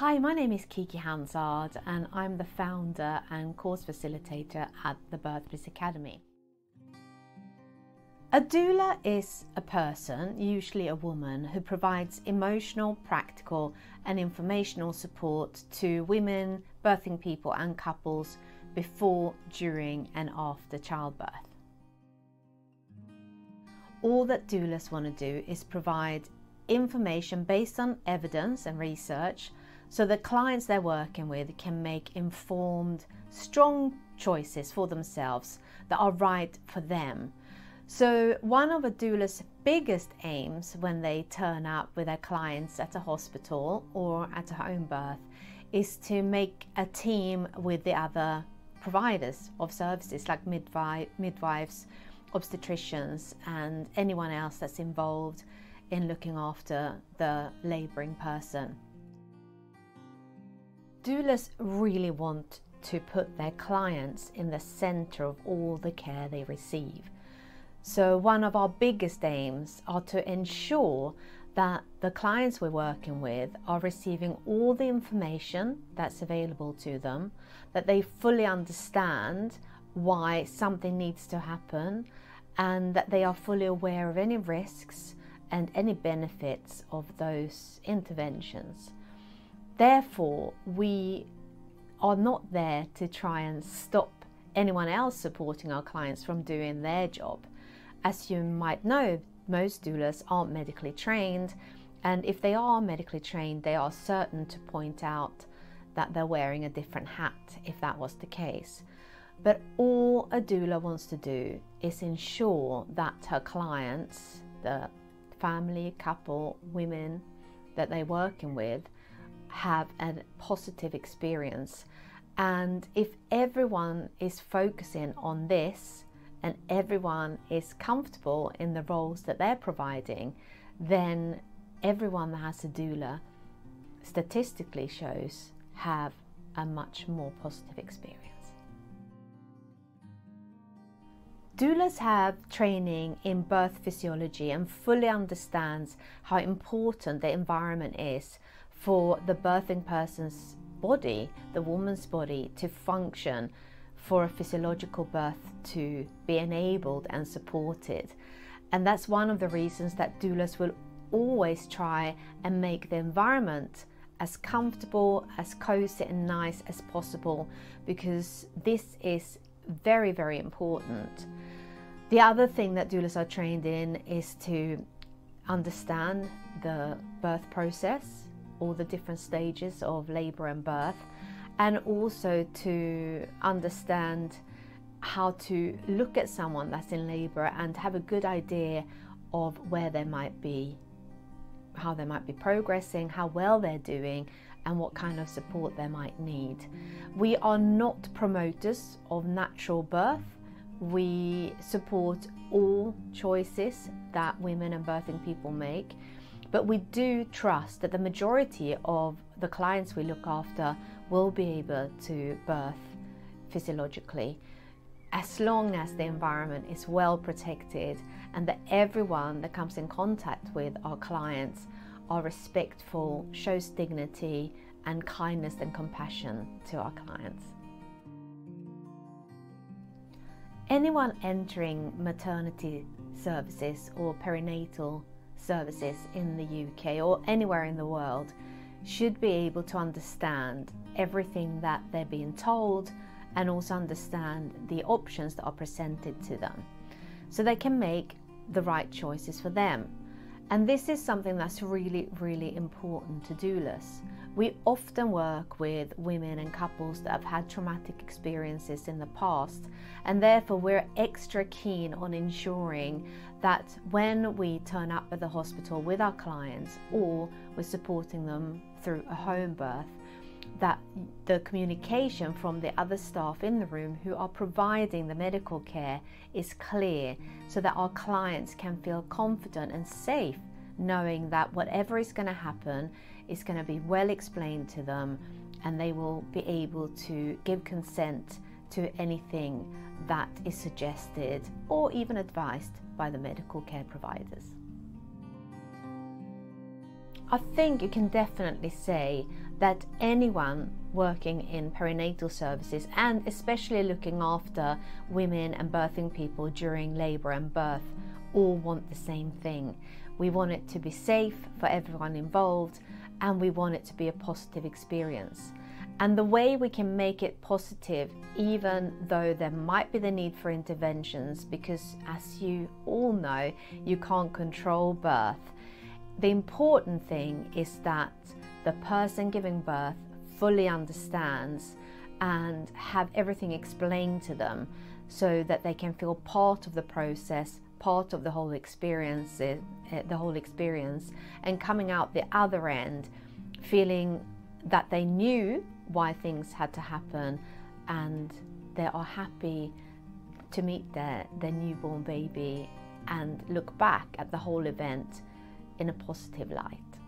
Hi, my name is Kiki Hansard and I'm the founder and course facilitator at the BirthBliss Academy. A doula is a person, usually a woman, who provides emotional, practical, and informational support to women, birthing people, and couples before, during, and after childbirth. All that doulas want to do is provide information based on evidence and research so the clients they're working with can make informed, strong choices for themselves that are right for them. So, one of a doula's biggest aims when they turn up with their clients at a hospital or at a home birth is to make a team with the other providers of services like midwife, midwives, obstetricians, and anyone else that's involved in looking after the labouring person. Doulas really want to put their clients in the center of all the care they receive. So, one of our biggest aims are to ensure that the clients we're working with are receiving all the information that's available to them, that they fully understand why something needs to happen, and that they are fully aware of any risks and any benefits of those interventions. Therefore, we are not there to try and stop anyone else supporting our clients from doing their job. As you might know, most doulas aren't medically trained, and if they are medically trained, they are certain to point out that they're wearing a different hat if that was the case. But all a doula wants to do is ensure that her clients, the family, couple, women that they're working with, have a positive experience. And if everyone is focusing on this and everyone is comfortable in the roles that they're providing, then everyone that has a doula statistically shows have a much more positive experience. Doulas have training in birth physiology and fully understands how important the environment is for the birthing person's body, the woman's body, to function for a physiological birth to be enabled and supported. And that's one of the reasons that doulas will always try and make the environment as comfortable, as cozy, and nice as possible because this is very, very important. The other thing that doulas are trained in is to understand the birth process all the different stages of labor and birth, and also to understand how to look at someone that's in labor and have a good idea of where they might be, how they might be progressing, how well they're doing, and what kind of support they might need. We are not promoters of natural birth. We support all choices that women and birthing people make. But we do trust that the majority of the clients we look after will be able to birth physiologically as long as the environment is well protected and that everyone that comes in contact with our clients are respectful, shows dignity and kindness and compassion to our clients. Anyone entering maternity services or perinatal services in the UK or anywhere in the world should be able to understand everything that they're being told and also understand the options that are presented to them so they can make the right choices for them. And this is something that's really, really important to do doulas. We often work with women and couples that have had traumatic experiences in the past, and therefore we're extra keen on ensuring that when we turn up at the hospital with our clients or we're supporting them through a home birth, that the communication from the other staff in the room who are providing the medical care is clear so that our clients can feel confident and safe knowing that whatever is going to happen is going to be well explained to them and they will be able to give consent to anything that is suggested or even advised by the medical care providers. I think you can definitely say that anyone working in perinatal services and especially looking after women and birthing people during labour and birth all want the same thing. We want it to be safe for everyone involved and we want it to be a positive experience. And the way we can make it positive, even though there might be the need for interventions, because as you all know, you can't control birth, the important thing is that the person giving birth fully understands and have everything explained to them so that they can feel part of the process part of the whole experience eh, the whole experience and coming out the other end feeling that they knew why things had to happen and they are happy to meet their, their newborn baby and look back at the whole event in a positive light.